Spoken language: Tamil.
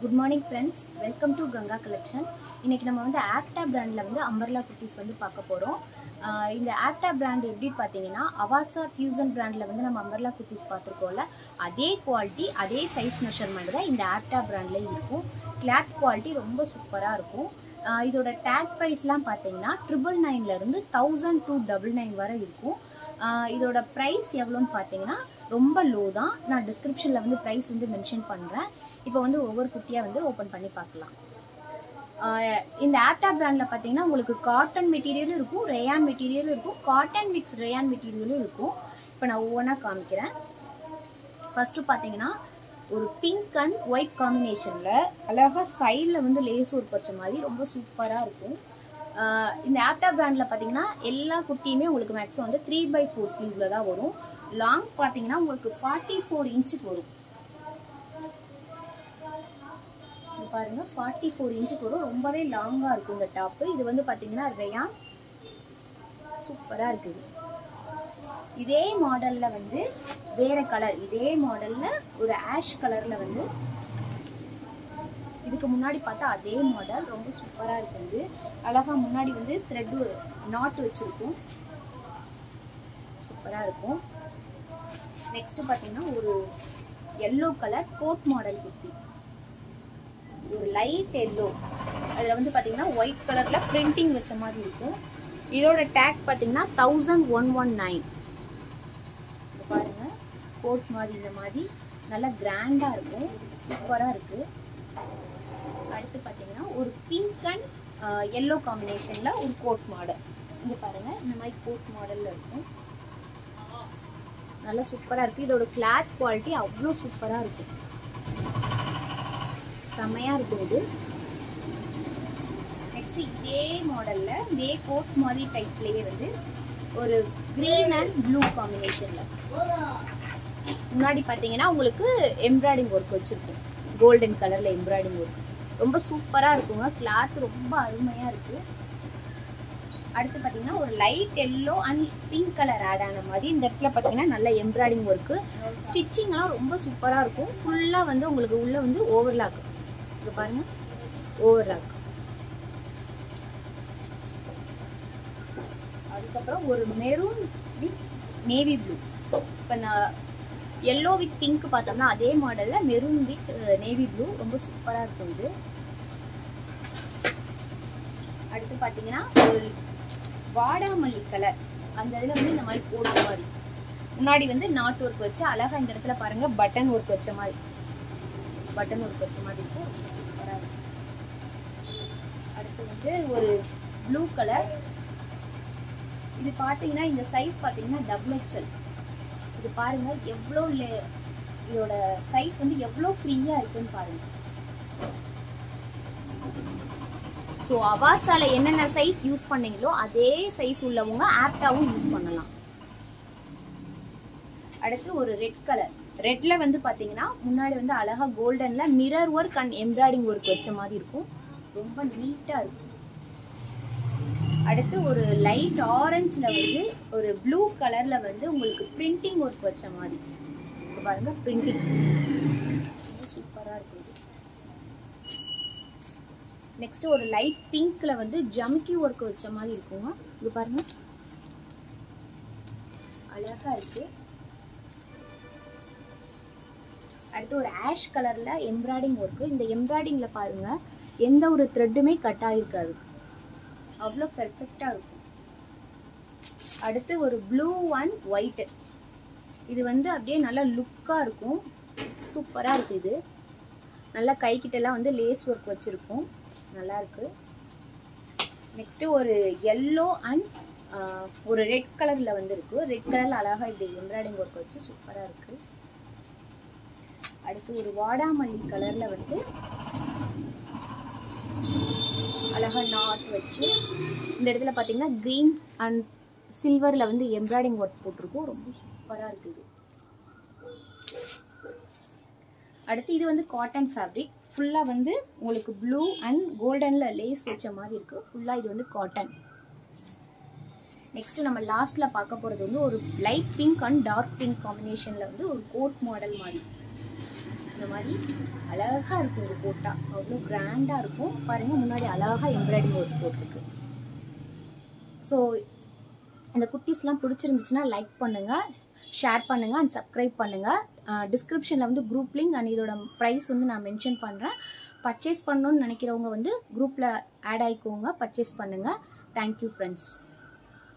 Good morning friends welcome to Ganga collection இன்னைக்கு நம்ம வந்து ஆக்டா பிராண்டில் வந்து அம்பர்லா குட்டீஸ் வந்து பார்க்க போகிறோம் இந்த ஆக்டா பிராண்ட் எப்படி பார்த்தீங்கன்னா அவாசா ஃபியூசன் பிராண்டில் வந்து நம்ம அம்பர்லா குட்டீஸ் பார்த்துருக்கோம்ல அதே குவாலிட்டி அதே சைஸ் மெஷர்மெண்ட் தான் இந்த ஆக்டா பிராண்ட்லேயும் இருக்கும். கிளாத் குவாலிட்டி ரொம்ப சூப்பராக இருக்கும். இதோட டேக் ப்ரைஸ்லாம் பார்த்தீங்கன்னா ட்ரிபிள் நைன்லேருந்து தௌசண்ட் டூ டபுள் நைன் வரை இருக்கும். இதோட ப்ரைஸ் எவ்வளோன்னு பார்த்தீங்கன்னா ரொம்ப லோ தான். நான் டிஸ்கிரிப்ஷனில் வந்து ப்ரைஸ் வந்து மென்ஷன் பண்ணுறேன் இப்போ வந்து ஒவ்வொரு குட்டியாக வந்து ஓப்பன் பண்ணி பார்க்கலாம். இந்த ஆப்டா பிராண்டில் பார்த்தீங்கன்னா உங்களுக்கு காட்டன் மெட்டீரியலும் இருக்கும் ரேயான் மெட்டீரியலும் இருக்கும் காட்டன் மிக்ஸ் ரேயான் மெட்டீரியலும் இருக்கும். இப்போ நான் ஒவ்வொன்றா காமிக்கிறேன். ஃபஸ்ட்டு பார்த்தீங்கன்னா ஒரு பிங்க் அண்ட் ஒயிட் காம்பினேஷனில் அழகாக சைடில் வந்து லேஸ் ஒர்க் வச்ச மாதிரி ரொம்ப சூப்பராக இருக்கும். இந்த ஆப்டா பிராண்டில் பார்த்தீங்கன்னா எல்லா குட்டியுமே உங்களுக்கு மேக்ஸிமம் வந்து த்ரீ பை ஃபோர் ஸ்லீவில் தான் வரும். லாங் பார்த்தீங்கன்னா உங்களுக்கு ஃபார்ட்டி ஃபோர் இன்ச்சுக்கு வரும். பாருங்க ஃபார்ட்டி ஃபோர் இன்ச்சுக்கு வரும். ரொம்பவே லாங்காக இருக்கும் இந்த டாப்பு இது வந்து பார்த்தீங்கன்னா ரேயான் சூப்பராக இருக்குது. இதே மாடலில் வந்து வேறு கலர் இதே மாடலில் ஒரு ஆஷ் கலரில் வந்து இதுக்கு முன்னாடி பார்த்தா அதே மாடல் ரொம்ப சூப்பராக இருக்குது. அழகாக முன்னாடி வந்து த்ரெட்டு நாட்டு வச்சுருக்கும். சூப்பராக இருக்கும். நெக்ஸ்ட் பார்த்தீங்கன்னா ஒரு yellow colour coat model kurti. ஒரு லைட் எல்லோ அதில் வந்து பார்த்தீங்கன்னா ஒயிட் கலரில் பிரிண்டிங் வச்ச மாதிரி இருக்கும். இதோட டேக் பார்த்தீங்கன்னா தௌசண்ட் ஒன் ஒன் நைன் பாருங்கள் கோட் மாதிரி இந்த மாதிரி. நல்லா கிராண்டாக இருக்கும். சூப்பராக இருக்குது அடுத்து பார்த்தீங்கன்னா ஒரு பிங்க் அண்ட் எல்லோ காம்பினேஷனில் ஒரு கோட் மாடல் இங்கே பாருங்கள் இந்த மாதிரி கோட் மாடலில் இருக்கும். நல்லா சூப்பராக இருக்குது இதோட கிளாத் குவாலிட்டி அவ்வளோ சூப்பராக இருக்கும் செம்மையாக இருக்கும் இது. நெக்ஸ்ட் இதே மாடலில் இதே கோட் மாதிரி டைப்லேயே வந்து ஒரு க்ரீன் அண்ட் ப்ளூ காம்பினேஷனில் முன்னாடி பார்த்தீங்கன்னா உங்களுக்கு எம்ப்ராய்டிங் ஒர்க் வச்சுருக்கும். கோல்டன் கலரில் எம்ப்ராய்டிங் ஒர்க் ரொம்ப சூப்பராக இருக்குங்க. கிளாத் ரொம்ப அருமையாக இருக்குது அடுத்து பார்த்தீங்கன்னா ஒரு light yellow and pink colour add ஆன மாதிரி இந்த இடத்துல பார்த்தீங்கன்னா நல்ல எம்ப்ராய்டிங் ஒர்க்கு ஸ்டிச்சிங்லாம் ரொம்ப சூப்பராக இருக்கும். ஃபுல்லாக வந்து உங்களுக்கு உள்ளே வந்து ஓவர்லாக் இது பாருங்கள் ஓவர்லாக் அதுக்கப்புறம் ஒரு மெரூன் வித் நேவி ப்ளூ இப்போ நான் எல்லோ வித் பிங்க் பார்த்தோம்னா அதே மாடலில் மெரூன் வித் நேவி ப்ளூ ரொம்ப சூப்பராக இருக்கும் இது. அடுத்து பார்த்தீங்கன்னா ஒரு வாடாமல்லி கலர் அந்த இதில் வந்து இந்த மாதிரி போடுற மாதிரி. முன்னாடி வந்து நாட் ஒர்க் வச்சு அழகாக இந்த இடத்துல பாருங்க பட்டன் ஒர்க் வச்ச மாதிரி. பட்டன் ஒர்க் வச்ச மாதிரி இருக்கும். சூப்பராக இருக்கும். அடுத்து வந்து ஒரு ப்ளூ கலர் இது பார்த்தீங்கன்னா இந்த சைஸ் பார்த்தீங்கன்னா டபுள் எக்ஸல் இது பாருங்க எவ்வளோ இதோட சைஸ் வந்து எவ்வளோ ஃப்ரீயாக இருக்குன்னு பாருங்க. ஸோ அவாசால என்னென்ன சைஸ் யூஸ் பண்ணீங்களோ அதே சைஸ் உள்ளவங்க ஆப்டாவும் யூஸ் பண்ணலாம். அடுத்து ஒரு ரெட் கலர் ரெட்டில் வந்து பார்த்தீங்கன்னா முன்னாடி வந்து அழகாக கோல்டனில் mirror work and embroidering work வச்ச மாதிரி இருக்கும். ரொம்ப நீட்டாக இருக்கும். அடுத்து ஒரு லைட் ஆரஞ்சில் வந்து ஒரு ப்ளூ கலரில் வந்து உங்களுக்கு பிரிண்டிங் ஒர்க் வச்ச மாதிரி. பாருங்கள் பாருங்க பிரிண்டிங் சூப்பராக இருக்கும் நெக்ஸ்ட்டு ஒரு லைட் பிங்க்கில் வந்து ஜமுக்கி ஒர்க் வச்ச மாதிரி இருக்குங்க இது பாருங்க. அழகாக இருக்குது அடுத்து ஒரு ஆஷ் கலரில் எம்ப்ராய்டிங் ஒர்க்கு இந்த எம்ப்ராய்டிங்கில் பாருங்கள் எந்த ஒரு த்ரெட்டுமே கட் ஆகிருக்காது அவ்வளோ பெர்ஃபெக்டாக இருக்கும். அடுத்து ஒரு ப்ளூ அண்ட் ஒயிட்டு இது வந்து அப்படியே நல்லா லுக்காக இருக்கும். சூப்பராக இருக்குது இது. நல்லா கைக்கிட்டலாம் வந்து லேஸ் ஒர்க் வச்சுருக்கும் நல்லாயிருக்கு நெக்ஸ்ட்டு ஒரு எல்லோ அண்ட் ஒரு ரெட் கலரில் வந்துருக்கு. ரெட் கலரில் அழகாக இப்படி எம்ப்ராய்டிங் ஒர்க் வச்சு சூப்பராக இருக்குது அடுத்து ஒரு வாடாமல்லி கலரில் வந்து அழகாக நாட் வச்சு இந்த இடத்துல பார்த்தீங்கன்னா க்ரீன் அண்ட் சில்வரில் வந்து எம்ப்ராய்டிங் ஒர்க் போட்டிருக்கும். ரொம்ப சூப்பராக இருக்குது அடுத்து இது வந்து காட்டன் ஃபேப்ரிக் ஃபுல்லாக வந்து உங்களுக்கு ப்ளூ அண்ட் கோல்டனில் லேஸ் வச்ச மாதிரி இருக்குது ஃபுல்லாக இது வந்து காட்டன் நெக்ஸ்ட் நம்ம லாஸ்ட்டில் பார்க்க போகிறது வந்து ஒரு light pink and dark pink காம்பினேஷனில் வந்து ஒரு கோட் மாடல் மாதிரி. இந்த மாதிரி அழகாக இருக்கும் ஒரு கோட்டாக அவ்வளோ கிராண்டாக இருக்கும். பாருங்கள் முன்னாடி அழகாக எம்ப்ராய்டிங் ஒர்க் போட்டிருக்கு. ஸோ இந்த குட்டீஸ்லாம் பிடிச்சிருந்துச்சுன்னா லைக் பண்ணுங்கள் ஷேர் பண்ணுங்கள் அண்ட் சப்ஸ்கிரைப் பண்ணுங்கள் டிஸ்கிரிப்ஷனில் வந்து குரூப் லிங்க் அண்ட் இதோட ப்ரைஸ் வந்து நான் மென்ஷன் பண்ணுறேன் பர்ச்சேஸ் பண்ணணுன்னு நினைக்கிறவங்க வந்து குரூப்பில் ஆட் ஆகிக்கோங்க பர்ச்சேஸ் பண்ணுங்கள் தேங்க்யூ ஃப்ரெண்ட்ஸ்